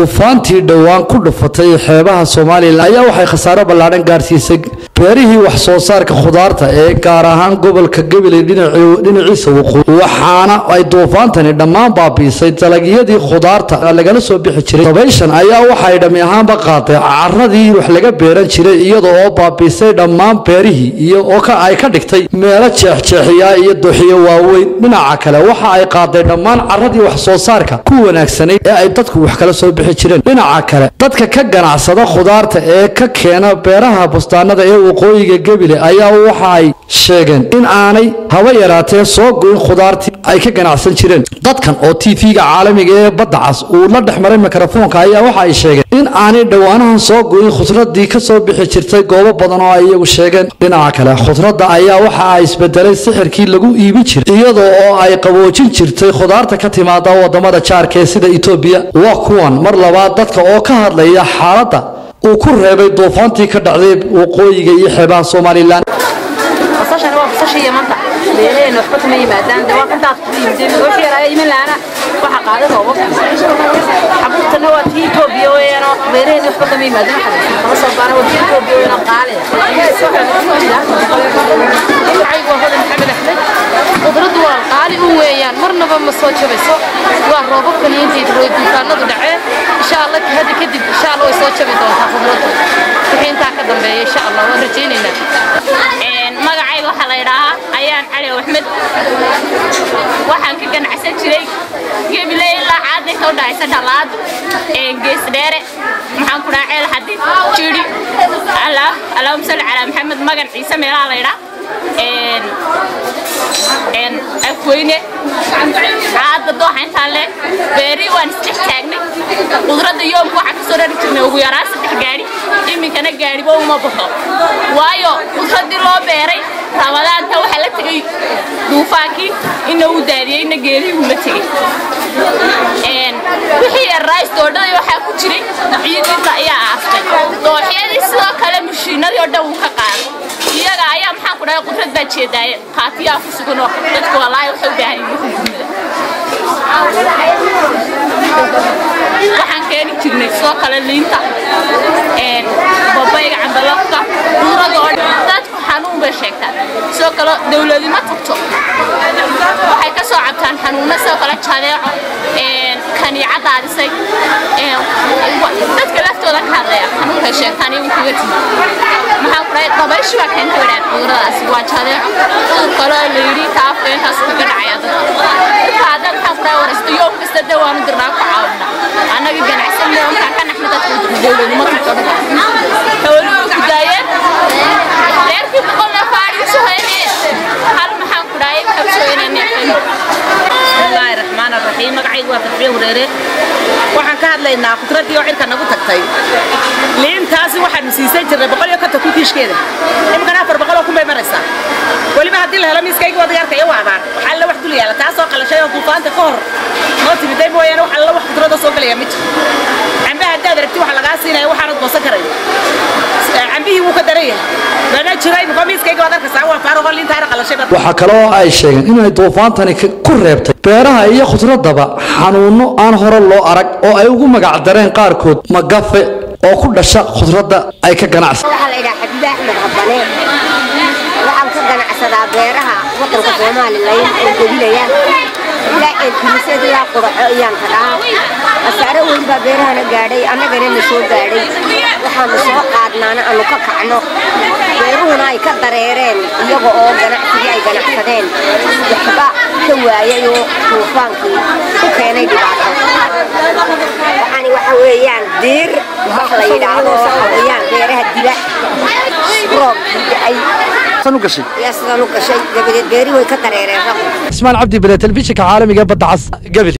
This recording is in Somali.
duufaantii dhowaan ku dhufatay xeebaha somalilan ayaa waxay khasaaro ballaadhan gaarsiisay beerihii wax soo saarka khudaarta ee gaar ahaan gobolka gabiley dhinaciisa waqooyi waxaana ay duufaantani dhammaan baabiisay dalagyadii khudaarta lagala soo bixi jiray. Dabayshan ayaa waxay dhammi ahaanba qaaday caradii wax laga beeran jiray iyada oo baabiisay dhammaan beerihii iyo oo ay ka dhigtay meelo jeexjeexiya iyo duxiyo waaweyn. Dhinaca kale waxa ay qaaday dhammaan caradii wax soo saarka ku wanaagsanayd ee ay dadku wax kala soo bixi jireen. Dhinaca kale dadka ka ganacsada khudaarta ee ka keena beeraha bustaanada ee waqooyiga gebile ayaa waxa ay sheegeen in aanay haba yaraatee soo goyn khudaartii ay ka ganacsan jireen. Dadkan oo tv-ga caalamiga ee badda cas uu la dhex maray mikrofoonka ayaa waxa ay sheegeen in aanay dhowaanahan soo goyn khudradii ka soo bixi jirtay goobo badan oo ay iyagu sheegeen. Dhinaca kale khudradda ayaa waxa ay isbedelay sixirkii lagu iibin jiray iyadoo oo ay qaboojin jirtay khudaarta ka timaada waddamada jaarka ee sida etoobiya waa kuwan mar labaad dadka oo ka hadlaya xaaladda uu ku reebay duufaantii ka dhacday waqooyiga iyo xeebaha somalilan marnaba ma soo jabayso? Waa roobabkan intay duufaanadu dhaceen insha allah hadda kadib insha allah way soo jabi doontaa khudraddu wixii intaa ka dambeeya insha allah waan rajaynaynaa. Magacayga waxaa la idhaahaa ayaan cali axmed. Waxaan ka ganacsan jiray gebile ilaa caadaysa u dhahaysa dhalaad geesdheere maxaan ku dhaha ceel xadid jiri allahuma salli calaa maxamed magan ciise meelaha la idhaa afweyne caada dooxa intaan le beeri waan isdhex taagnay. Qudradda yoomka waxaan ka soo rari jirnay ugu yaraan saddex gaadhi. Iminkana gaadhiba uma baxo. Waayo qudraddii loo beeray ramadaanta waxaa la tegay duufaankii ina uu daadiyey ina geelihii uu la tegey wixii yarrays doodhadii waxaa ku jiray ciidiisa ayaa aastay mashiinadii oo dhan wuu ka qaaday iyaga ayaa maxaan ku dhahay qudrad baa jeedaaye qaatiyaa ku suganoo dadku wallaahi waxay u baahan yihiin waxaan keeni jirnay sidoo kale liinta babayga cambalafka qudrada oo dhan dadku xanuun bay sheegtaan sidoo kale dawladima tagto waxay ka soo cabtaan xanuunna sidoo kale jadeeco kaniica daadisay dadka laftooda ka hadlaya xanuunkay sheegtaan iyagu kaga timi maxaan ku dhahay dabayshi baa keenta wadhaan cuduradaasi waa jadeeco cudur kale oo la yidhi taafka intaas kaga dhacaya dadka dadka hadda maxaan ku dhahay waraysto yoom kasta dee waanu dirnaa ku caawina annaga ganacsan markaan ka naxna dadka dawladnimo tagto hawluhu waa fadxiyo wareere waxaan ka hadlaynaa khudradii oo cirka nagu tagtay. Liintaasi waxaanu siisan jirnay boqol iyo konton kun kiishkeeda. Imikana afar boqoloo kun bay maraysaa. Weliba haddii la helo miiskayga wadayaarka iyo waadaan waxaa alla wax dul yaalla taasoo qalashay oo duufaanta ka hor. Noo timiday mooyaane wax alla wax khudrada soo galaya ma jiro cambaha haddaad aragti waxa lagaa siinaya waxaanad goosan karay. Cambihii wuu ka daran yahay waxaa kale oo ay sheegeen inay duufaantani ku reebtay. Beeraha iyo khudradaba xanuunno aan hore loo arag oo ay ugu magac dareen qaarkood magafe oo ku dhasha khudradda ay ka ganacsan waxaa la yidhaha xabiibe axmed habane waxaan ka ganacsadaa beeraha waddanka somalilan oo gebilaya ilaa quraco ayaan kadhaa khasaare weyn baa beerahana gaadhay annagana na soo gaadhay. Waxaanu soo qaadnaana aanu ka kacno beeruhuna ay ka dareereen iyaga oo ganacsigii ay ganacsadeen waxba ka waayay oo duufaankii ku keenay dhibaato waxaani waxa weeyaan diir wax la yidhaahdo waxa weeyaan beeraha dila roobkii da-ay yaa sidaan u gashay dabadeed beeri way ka dareereen rabo ismaan cabdi bile telefishinka caalamiga badda cas gabil